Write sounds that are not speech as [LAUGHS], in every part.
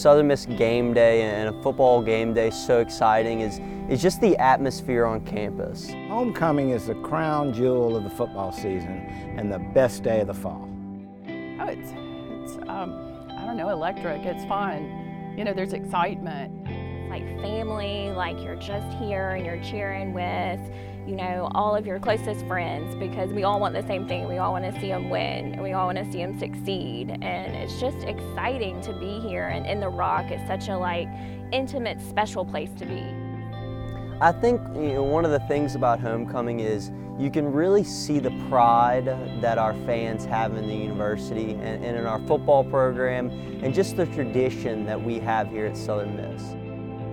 Southern Miss game day and a football game day so exciting is, is just the atmosphere on campus. Homecoming is the crown jewel of the football season and the best day of the fall. Oh, it's, it's um, I don't know, electric. It's fun. You know, there's excitement. It's like family, like you're just here and you're cheering with, you know, all of your closest friends because we all want the same thing. We all want to see them win we all want to see them succeed. And it's just exciting to be here. And in the Rock it's such a like intimate, special place to be. I think you know, one of the things about homecoming is you can really see the pride that our fans have in the university and, and in our football program and just the tradition that we have here at Southern Miss.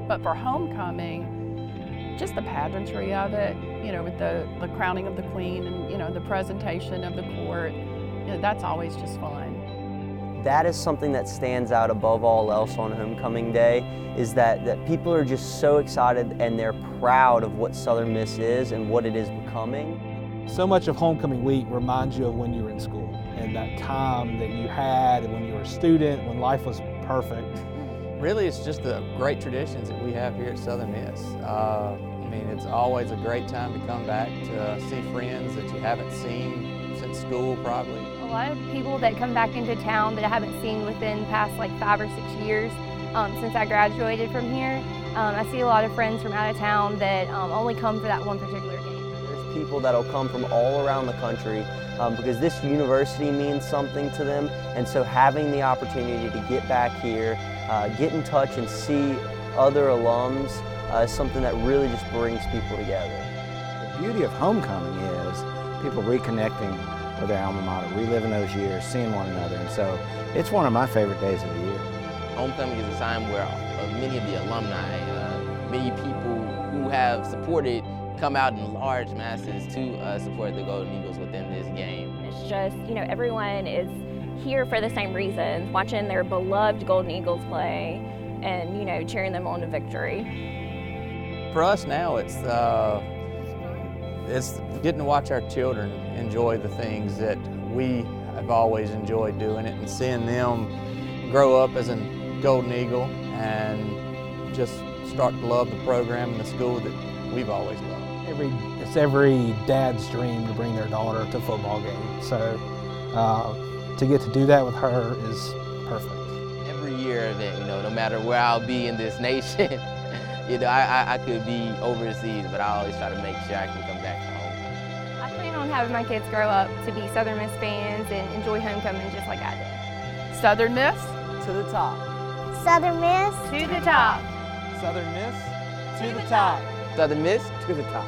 But for homecoming, just the pageantry of it, you know, with the, the crowning of the queen and, you know, the presentation of the court, you know, that's always just fun. That is something that stands out above all else on homecoming day is that, that people are just so excited and they're proud of what Southern Miss is and what it is becoming. So much of homecoming week reminds you of when you were in school and that time that you had when you were a student, when life was perfect. Really, it's just the great traditions that we have here at Southern Miss. Uh, I mean, it's always a great time to come back to uh, see friends that you haven't seen since school, probably. A lot of people that come back into town that I haven't seen within past like five or six years um, since I graduated from here. Um, I see a lot of friends from out of town that um, only come for that one particular game. There's people that'll come from all around the country um, because this university means something to them. And so having the opportunity to get back here, uh, get in touch and see other alums uh, is something that really just brings people together. The beauty of homecoming is people reconnecting with their alma mater, reliving those years, seeing one another. And so it's one of my favorite days of the year. Homecoming is a time where uh, many of the alumni, uh, many people who have supported come out in large masses to uh, support the Golden Eagles within this game. It's just, you know, everyone is here for the same reasons, watching their beloved Golden Eagles play and, you know, cheering them on to victory. For us now, it's, uh, it's getting to watch our children enjoy the things that we have always enjoyed doing it and seeing them grow up as a Golden Eagle and just start to love the program and the school that we've always loved. Every, it's every dad's dream to bring their daughter to a football game. So uh, to get to do that with her is perfect. Every year that, you know, no matter where I'll be in this nation, [LAUGHS] you know, I, I, I could be overseas, but I always try to make sure I can come back home. I plan on having my kids grow up to be Southern Miss fans and enjoy homecoming just like I did. Southern Miss To the top. Southern Miss To the top. Southern Miss to the top. Southern Miss To the top.